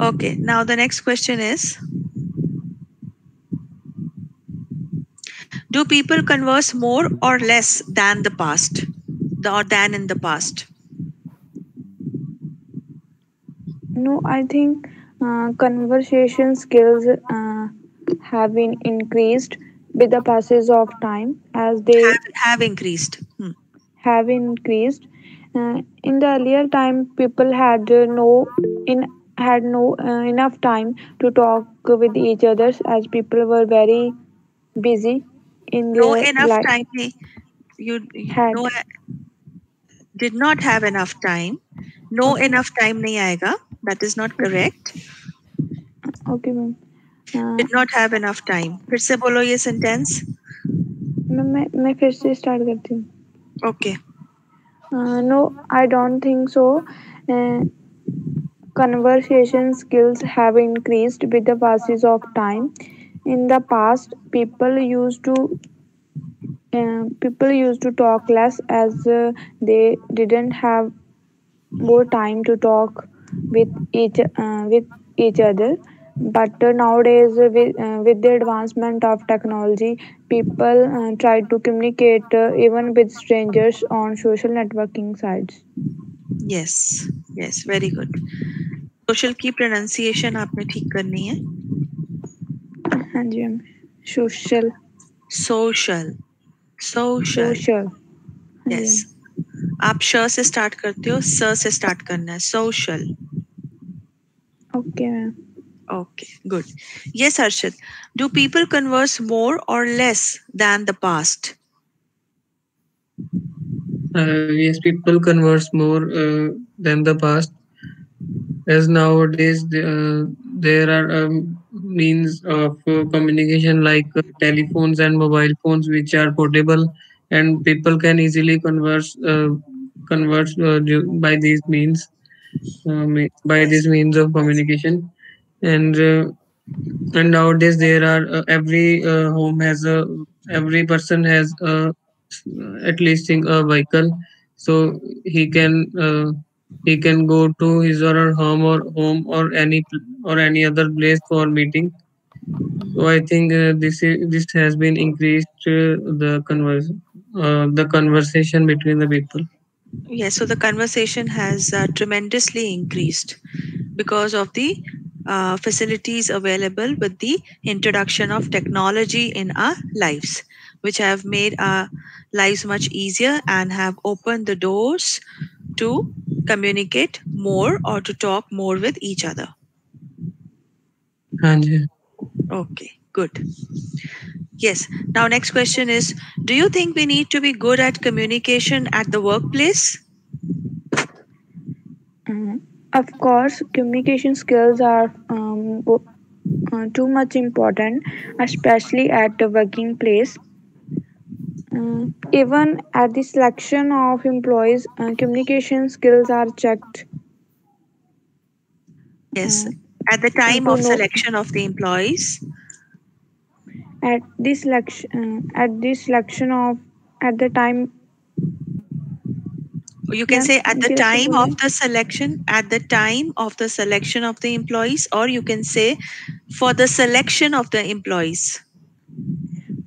Okay, now the next question is Do people converse more or less than the past? Or than in the past? No, I think uh, conversation skills uh, have been increased with the passage of time as they Have, have increased. Hmm. have increased. Uh, in the earlier time, people had uh, no in had no uh, enough time to talk with each others as people were very busy in No their enough life. time. नहीं, You, you Had. no, did not have enough time. No enough time नहीं आएगा. That is not correct. Okay, ma'am. Uh, Did not have enough time. फिर से बोलो ये sentence. मैं मैं मैं फिर से स्टार्ट करती हूँ Okay. Uh, no, I don't think so. Uh, conversation skills have increased with the passage of time. In the past, people used to uh, people used to talk less as uh, they didn't have more time to talk with each uh, with each other. But nowadays, uh, with, uh, with the advancement of technology, people uh, try to communicate even with strangers on social networking sites. Yes. Yes. Very good. Social की pronunciation आपने ठीक करनी है? हाँ जी ma'am. Social social social yes आप श से start करते हो स से स्टार्ट करना है। Social okay ma'am. Okay good yes Harshit do people converse more और less than the past yes people converse more than the past as nowadays uh, there are um, means of uh, communication like uh, telephones and mobile phones, which are portable, and people can easily converse uh, converse uh, by these means, uh, by these means of communication, and and nowadays there are every home has a every person has a at least a vehicle. So he can he can go to his or her home or home or any or any other place for meeting. So i think uh, this is this has been increased uh, the converse uh, the conversation between the people. Yes, so the conversation has uh, tremendously increased because of the uh, facilities available with the introduction of technology in our lives, which have made our lives much easier and have opened the doors to communicate more or to talk more with each other. हाँ जी Okay, good. Yes. Now, next question is Do you think we need to be good at communication at the workplace? Uh, of course, communication skills are um, uh, too much important, especially at the working place. Uh, even at the selection of employees, uh, communication skills are checked. Yes. Uh, At the time of selection of the employees. at the selection, uh, at the selection of at the time You can Yeah, say at the time of the selection, at the time of the selection of the employees, or you can say for the selection of the employees.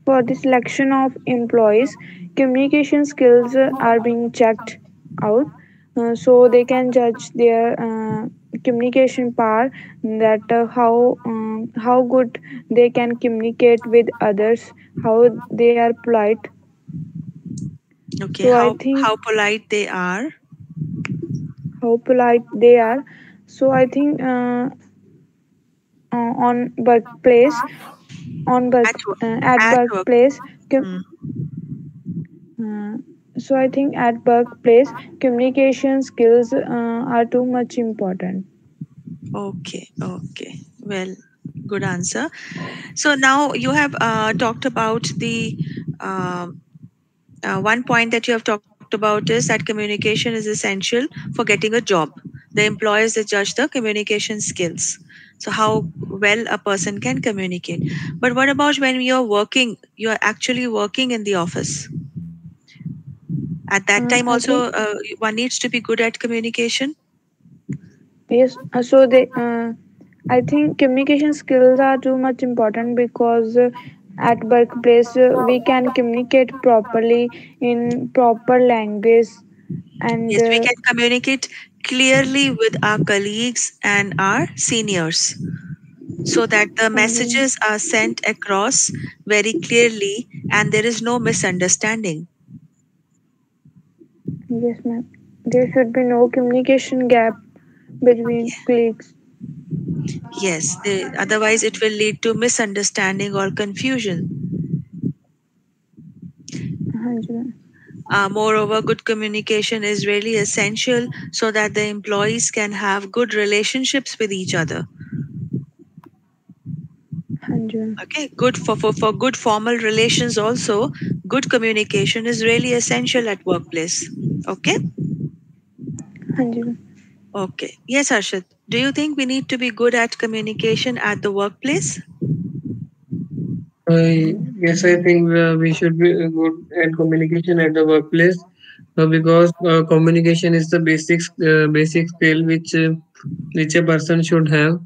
for the selection of employees, communication skills are being checked out uh, so they can judge their uh, communication power that uh, how um, how good they can communicate with others how they are polite Okay. So I how, think- how polite they are. how polite they are so i think uh, uh, on workplace on work, At uh, at, at work. com- Mm. Uh, so I think at workplace, communication skills uh, are too much important. Okay, okay. Well, good answer. So now you have uh, talked about the um uh, one point that you have talked about is that communication is essential for getting a job. The employers they judge the communication skills. So how well a person can communicate. But what about when you're working? You are actually working in the office. At that Uh, time, also uh, one needs to be good at communication. Yes. Uh, so they uh, I think communication skills are too much important because uh, at workplace uh, we can communicate properly in proper language and Yes, we uh, can communicate clearly with our colleagues and our seniors so that the messages are sent across very clearly and there is no misunderstanding. Yes, ma'am. There should be no communication gap between colleagues. Yes, otherwise it will lead to misunderstanding or confusion. Uh, moreover, good communication is really essential so that the employees can have good relationships with each other. Okay, good for, for, for good formal relations also, good communication is really essential at workplace. Okay? हाँ जी ma'am. Okay. Yes, Arshad. Do you think we need to be good at communication at the workplace? Uh, yes, I think uh, we should be good at communication at the workplace uh, because uh, communication is the basic uh, basic skill which uh, which a person should have.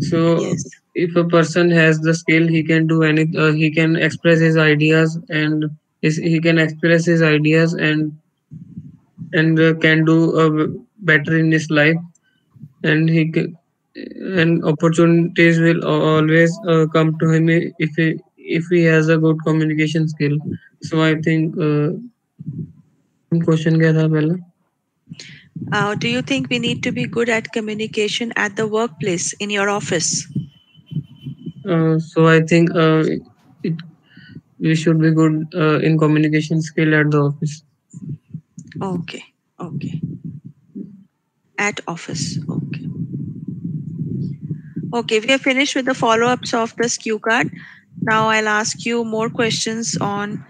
So Yes. if a person has the skill, he can do any. Uh, he can express his ideas and his, he can express his ideas and and uh, can do better in his life. And he and opportunities will always uh, come to him if he if he has a good communication skill. So i think uh, question kya tha pehla. Uh, do you think we need to be good at communication at the workplace in your office? Uh, so i think uh, it, we should be good uh, in communication skill at the office. Okay. Okay. At office. Okay. Okay, we are finished with the follow ups of this cue card. Now I'll ask you more questions on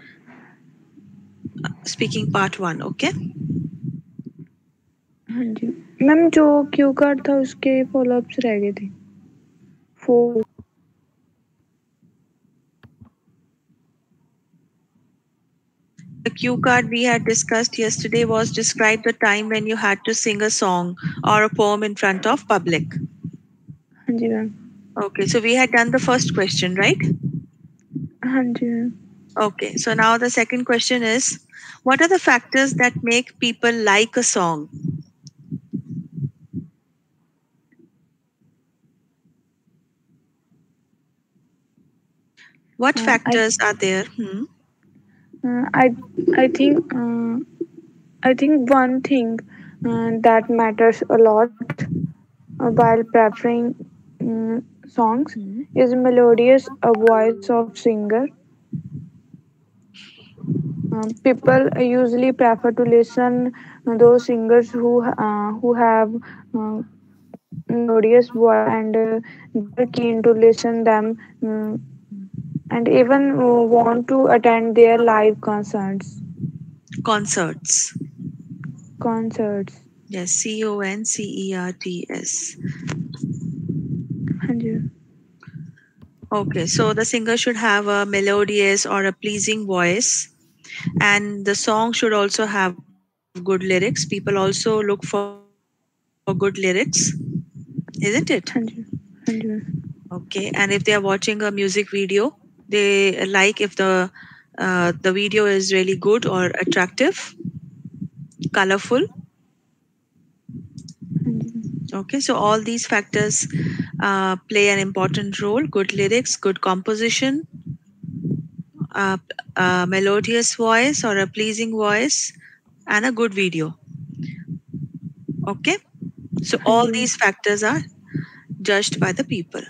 uh, speaking part one. Okay. हाँ जी ma'am जो cue card था उसके follow ups रह गए थे four The cue card we had discussed yesterday was describe the time when you had to sing a song or a poem in front of public. Okay, so we had done the first question, right? Okay, so now the second question is What are the factors that make people like a song? What factors are there? Hmm? Uh, I I think uh, I think one thing uh, that matters a lot uh, while preferring mm, songs Hmm. is melodious a voice of singer. Um, people usually prefer to listen those singers who uh, who have uh, melodious voice and uh, they're keen to listen them mm, and even uh, want to attend their live concerts. Concerts. Concerts. Yes, C O N C E R T S. Okay, so the singer should have a melodious or a pleasing voice, and the song should also have good lyrics. People also look for, for good lyrics, isn't it? 100, 100. Okay, and if they are watching a music video, they like if the uh, the video is really good or attractive, colorful. Okay, so all these factors uh, play an important role. Good lyrics, good composition, uh, a melodious voice or a pleasing voice, and a good video. Okay, so all these factors are judged by the people.